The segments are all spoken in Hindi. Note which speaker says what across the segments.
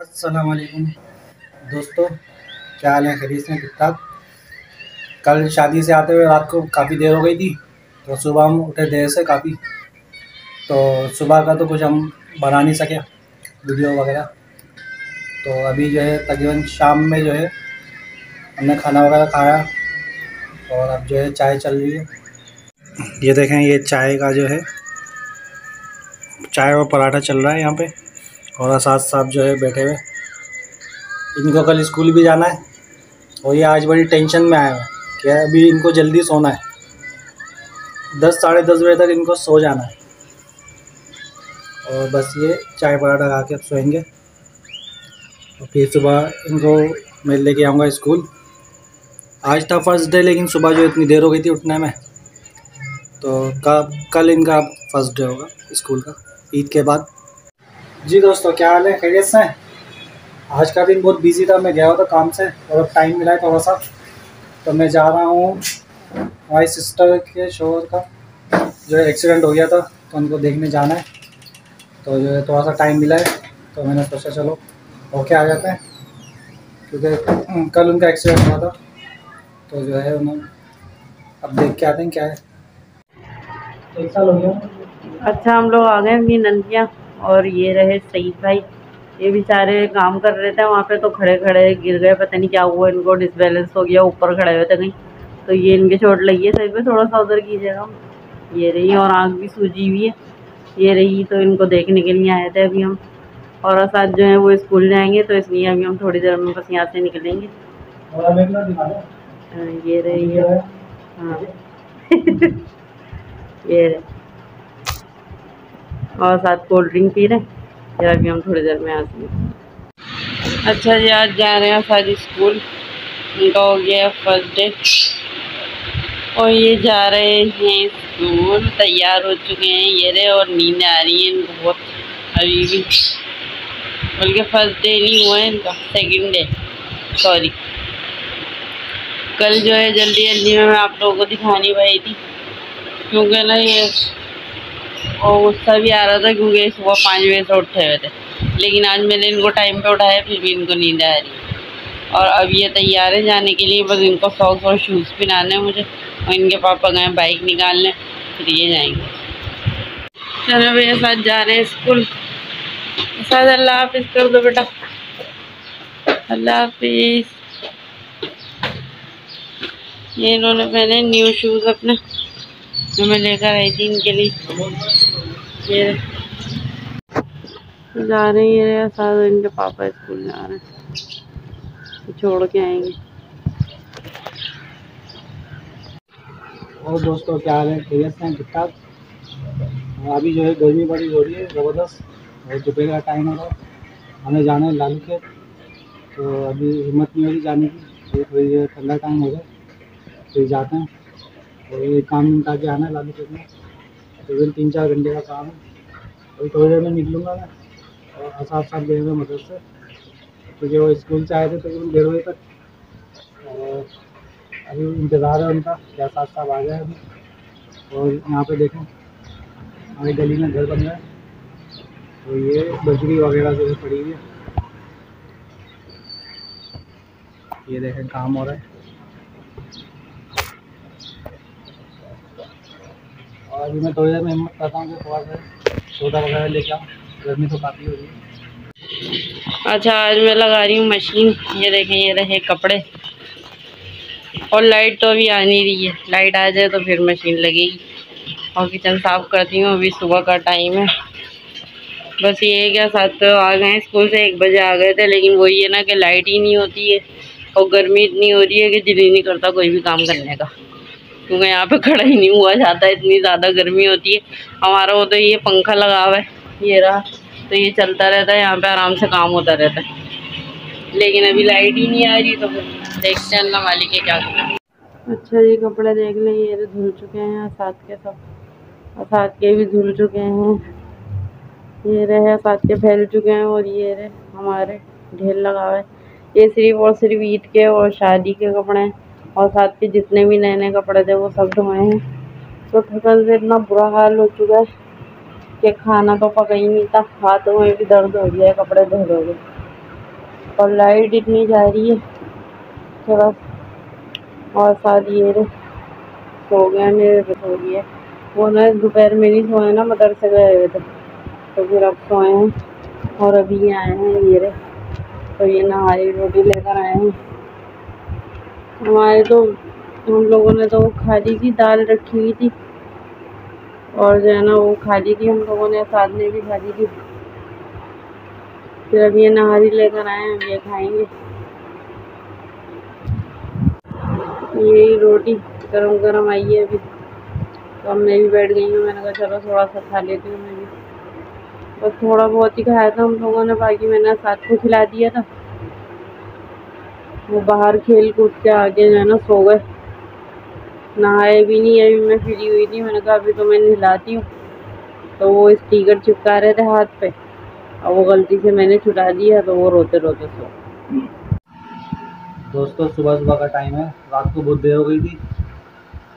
Speaker 1: असलकुम दोस्तों, क्या हाल है? खरीद से ठीक ठाक? कल शादी से आते हुए रात को काफ़ी देर हो गई थी तो सुबह हम उठे देर से काफ़ी। तो सुबह का तो कुछ हम बना नहीं सके, वीडियो वगैरह। तो अभी जो है, तकरीबन शाम में जो है, हमने खाना वगैरह खाया, और अब जो है चाय चल रही है। ये देखें, ये चाय का जो है, चाय और पराठा चल रहा है यहाँ पे। और साथ साथ जो है बैठे हुए। इनको कल स्कूल भी जाना है। और ये आज बड़ी टेंशन में आया है कि अभी इनको जल्दी सोना है। दस, साढ़े दस बजे तक इनको सो जाना है। और बस ये चाय पराठा खा के अब सोएँगे। और फिर सुबह इनको मैं लेके आऊँगा स्कूल। आज था फ़र्स्ट डे लेकिन सुबह जो इतनी देर हो गई थी उठने में तो कब, कल इनका फ़र्स्ट डे होगा स्कूल का। ईद के बाद। जी दोस्तों, क्या हाल है? खैरियत से आज का दिन बहुत बिज़ी था, मैं गया हुआ था काम से और अब टाइम मिला है थोड़ा सा तो मैं जा रहा हूँ हमारी सिस्टर के शोर का। जो एक्सीडेंट हो गया था तो उनको देखने जाना है। तो जो है थोड़ा सा टाइम मिला है तो मैंने सोचा चलो ओके आ जाते हैं। क्योंकि कल उनका एक्सीडेंट हुआ था तो जो है, उन्होंने अब देख के आते हैं क्या है। एक साल हो गया।
Speaker 2: अच्छा हम लोग आ गए अपनी नंदियाँ। और ये रहे सईद भाई। ये बेचारे काम कर रहे थे वहाँ पे तो खड़े खड़े गिर गए पता नहीं क्या हुआ इनको डिसबैलेंस हो गया ऊपर खड़े हुए थे कहीं। तो ये इनके चोट लगी है सही पे थोड़ा सा उधर कीजिएगा। ये रही और आँख भी सूजी हुई है। ये रही तो इनको देखने के लिए आए थे अभी हम। और साथ जो है वो स्कूल जाएँगे तो इसलिए अभी हम थोड़ी देर में बस यहाँ से निकलेंगे। ये रही है? हाँ। ये रहे। और साथ कोल्ड ड्रिंक पी रहे फिर अभी हम थोड़ी देर में आते हैं अच्छा जी, आज जा रहे हैं सारी स्कूल। उनका हो गया फ़र्स्ट डे। और ये जा रहे हैं स्कूल। तैयार हो चुके हैं ये रहे और नींद आ रही है इनको बहुत। अभी भी। बल्कि फ़र्स्ट डे नहीं हुआ है इनका, सेकेंड डे। सॉरी। कल जो है जल्दी जल्दी में मैं आप लोगों को दिखानी पाई थी। क्योंकि ना ये और गुस्सा भी आ रहा था क्योंकि सुबह पाँच बजे से उठे हुए थे। लेकिन आज मैंने इनको टाइम पे उठाया, फिर भी इनको नींद आ रही। और अब ये तैयार है जाने के लिए, बस इनको सॉक्स और शूज़ पहनाने हैं मुझे और इनके पापा गए बाइक निकालने फिर ये जाएँगे। चलो भैया, साथ जा रहे हैं स्कूल साथ अल्लाह हाफिज़ कर दो बेटा। अल्लाह हाफिज़। ये इन्होंने पहने न्यू शूज़ अपने। जो मैं लेकर आई थी इनके लिए। ये जा रहे हैं साथ इनके पापा स्कूल जा रहे हैं। छोड़ के आएँगे।
Speaker 1: और दोस्तों, क्या हाल है? खैरियत हैं? ठीक ठाक? अभी जो है, गर्मी बड़ी हो रही है, ज़बरदस्त। और दोपहर का टाइम हो रहा है। हमें जाना है लालू खेत। तो अभी हिम्मत नहीं हो रही जाने की। थोड़ी ठंडा टाइम हो गया। फिर जाते हैं। और ये काम निपटा के आना है लालू खेत में तकरीबन तीन चार घंटे का काम है। अभी थोड़ी देर में निकलूँगा मैं और साथ साथ गए हुए मदद से क्योंकि वो स्कूल से आए थे तकरीबन डेढ़ बजे तक। और अभी इंतज़ार है उनका, क्या साथ साथ आ गए अभी। और यहाँ पे देखें, हमारी गली में घर बन रहा है। तो ये बजरी वगैरह जो है पड़ी हुई है। ये देखें, काम हो रहा है। अभी मैं थोड़ी देर में हिम्मत करता हूँ कि थोड़ा सा सौदा वगैरह लेके आऊँ। गर्मी तो काफ़ी हो रही है।
Speaker 2: अच्छा आज मैं लगा रही हूँ मशीन ये देखें, ये रहे कपड़े। और लाइट तो अभी आ नहीं रही है। लाइट आ जाए तो फिर मशीन लगेगी। और किचन साफ़ करती हूँ, अभी सुबह का टाइम है। बस ये क्या साथ तो आ गए स्कूल से एक बजे आ गए थे, लेकिन वही है ना कि लाइट ही नहीं होती है। और गर्मी इतनी हो रही है कि दिल ही नहीं करता कोई भी काम करने का। क्योंकि यहाँ पे खड़ा ही नहीं हुआ जाता, इतनी ज़्यादा गर्मी होती है। हमारा वो तो ये पंखा लगा हुआ है, ये रहा तो ये चलता रहता है, यहाँ पे आराम से काम होता रहता है। लेकिन अभी लाइट ही नहीं आ रही तो देखते हैं अल्लाह मालिक के क्या करें। अच्छा ये कपड़े देख लें, ये धुल चुके हैं, साथ के सब। और साथ के भी धुल चुके हैं। ये रहे, साथ के फैल चुके हैं, और ये रहे, हमारे ढेर लगा हुआ है। ये सिर्फ़ और सिर्फ़ ईद के और शादी के कपड़े हैं। और साथ के जितने भी नए नए कपड़े थे, वो सब धोए हैं। तो थकन से इतना बुरा हाल हो चुका है कि खाना तो पका ही नहीं था। हाथों में भी दर्द हो गया है, कपड़े धो धो और लाइट इतनी जा रही है कि बस। और साथ ये सो गया, मेरे सो गया। वो ना दोपहर में नहीं सोए, ना मदरसे गए हुए थे। तो फिर अब सोए हैं और अभी आए हैं ये तो ये नहाई रोटी लेकर आए हैं। हमारे तो हम लोगों ने तो वो खा ली थी दाल रखी हुई थी। और जो है ना, वो खा ली थी हम लोगों ने, साथ में भी खा ली थी फिर अब ये नहारी लेकर आए हैं, अब ये खाएँगे। यही रोटी गरम गरम आई है अभी। तो अब मैं भी बैठ गई हूँ, मैंने कहा चलो थोड़ा सा खा लेती हूँ मैं भी। बस थोड़ा बहुत ही खाया था हम लोगों ने, बाकी मैंने साथ को खिला दिया था। वो बाहर खेल कूद के आगे जो है ना सो गए। नहाए भी नहीं अभी मैं फ्री हुई थी मैंने कहा अभी तो मैं नहलाती हूँ। तो वो स्टीकर चिपका रहे थे हाथ पे और वो गलती से मैंने छुटा दिया तो वो रोते रोते सो
Speaker 1: दोस्तों सुबह सुबह का टाइम है रात को बहुत देर हो गई थी।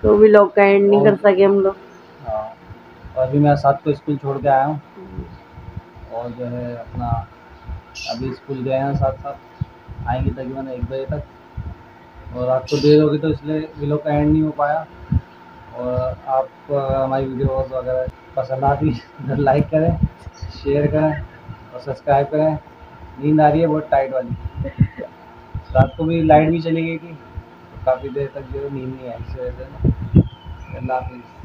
Speaker 2: तो भी लोग का एंड नहीं कर सके हम लोग।
Speaker 1: हाँ और अभी मैं सात को स्कूल छोड़ के आया हूँ। और जो है अपना अभी स्कूल गए हैं साथ साथ आएँगे तकरीबन एक बजे तक। और रात को देर होगी तो इसलिए वीडियो का एंड नहीं हो पाया। और आप हमारी वीडियो वगैरह पसंद आती तो लाइक करें शेयर करें और सब्सक्राइब करें। नींद आ रही है बहुत टाइट वाली। रात को भी लाइट भी चली गई थी तो काफ़ी देर तक जो नींद नहीं आई इस वजह से। अल्लाह हाफिज़।